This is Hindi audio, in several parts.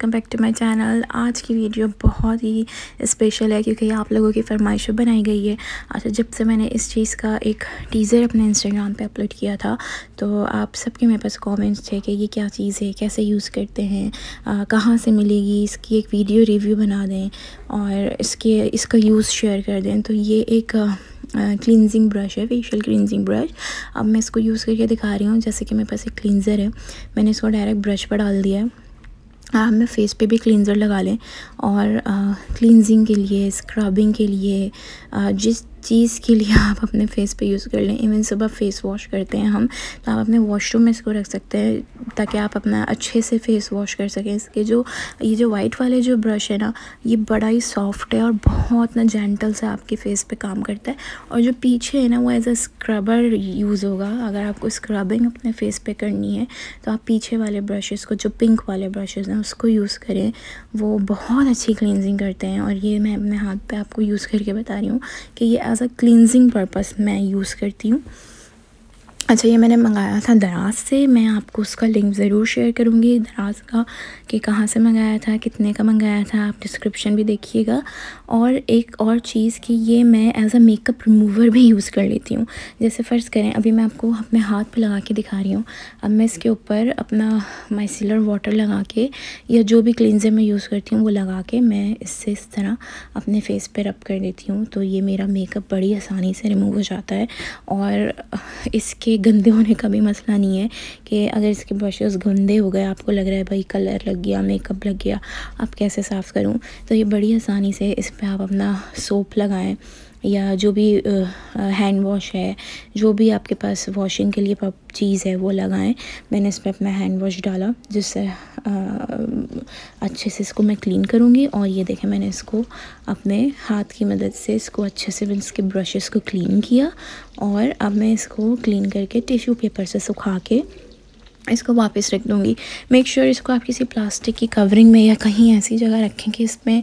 Welcome back to my channel आज की वीडियो बहुत ही स्पेशल है क्योंकि आप लोगों की फरमाइश बनाई गई है। अच्छा जब से मैंने इस चीज़ का एक टीज़र अपने इंस्टाग्राम पे अपलोड किया था तो आप सबके मेरे पास कमेंट्स थे कि ये क्या चीज़ है, कैसे यूज़ करते हैं कहाँ से मिलेगी, इसकी एक वीडियो रिव्यू बना दें और इसके, इसका यूज़ शेयर कर दें। तो ये एक क्लिनजिंग ब्रश है फेशियल क्लिनजिंग ब्रश अब मैं इसको यूज़ करके दिखा रही हूँ, जैसे कि मेरे पास एक क्लिनज़र है। मैंने इसको डायरेक्ट ब्रश पर डाल दिया है। हमें फेस पे भी क्लिनज़र लगा लें और क्लिनजिंग के लिए स्क्रबिंग के लिए जिस चीज़ के लिए आप अपने फेस पे यूज़ कर लें। इवन सुबह फेस वॉश करते हैं हम तो आप अपने वॉशरूम में इसको रख सकते हैं, ताकि आप अपना अच्छे से फेस वॉश कर सकें। इसके जो, ये जो वाइट वाले जो ब्रश है ना, ये बड़ा ही सॉफ्ट है और बहुत ना जेंटल से आपके फेस पे काम करता है। और जो पीछे है ना, वो एज अ स्क्रबर यूज़ होगा। अगर आपको स्क्रबिंग अपने फेस पे करनी है तो आप पीछे वाले ब्रशेज़ को, जो पिंक वाले ब्रशेज़ हैं, उसको यूज़ करें। वो बहुत अच्छी क्लिनजिंग करते हैं। और ये मैं अपने हाथ पर आपको यूज़ करके बता रही हूँ कि ये एज अ क्लिनजिंग पर्पज़ मैं यूज़ करती हूँ। अच्छा ये मैंने मंगाया था दराज से। मैं आपको उसका लिंक ज़रूर शेयर करूँगी। दराज का कि कहाँ से मंगाया था, कितने का मंगाया था, आप डिस्क्रिप्शन भी देखिएगा। और एक और चीज़ कि ये मैं एज अ मेकअप रिमूवर भी यूज़ कर लेती हूँ। जैसे फ़र्ज़ करें, अभी मैं आपको अपने हाथ पे लगा के दिखा रही हूँ। अब मैं इसके ऊपर अपना माइसिलर वाटर लगा के या जो भी क्लिनजर मैं यूज़ करती हूँ, वो लगा के मैं इससे इस तरह अपने फेस पर रब कर देती हूँ। तो ये मेरा मेकअप बड़ी आसानी से रिमूव हो जाता है। और इसके गंदे होने का भी मसला नहीं है कि अगर इसके ब्रशेज़ गंदे हो गए, आपको लग रहा है भाई कलर लग गया मेकअप लग गया आप कैसे साफ़ करूँ? तो ये बड़ी आसानी से इस पर आप अपना सोप लगाएँ। या जो भी हैंड वॉश है, जो भी आपके पास वॉशिंग के लिए चीज़ है, वो लगाएँ। मैंने इस पर अपना हैंड वॉश डाला, जिससे अच्छे से इसको मैं क्लीन करूँगी और ये देखें मैंने इसको अपने हाथ की मदद से इसको अच्छे से इसके ब्रशेस को क्लीन किया और अब मैं इसको क्लीन करके टिश्यू पेपर से सुखा के इसको वापस रख दूँगी। मेक श्योर sure इसको आप किसी प्लास्टिक की कवरिंग में या कहीं ऐसी जगह रखें कि इसमें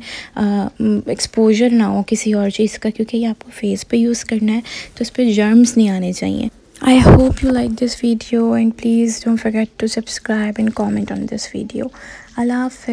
एक्सपोजर ना हो किसी और चीज़ का, क्योंकि ये आपको फेस पे यूज़ करना है तो इस पर जर्म्स नहीं आने चाहिए। I hope you like this video and please don't forget to subscribe and comment on this video Allah half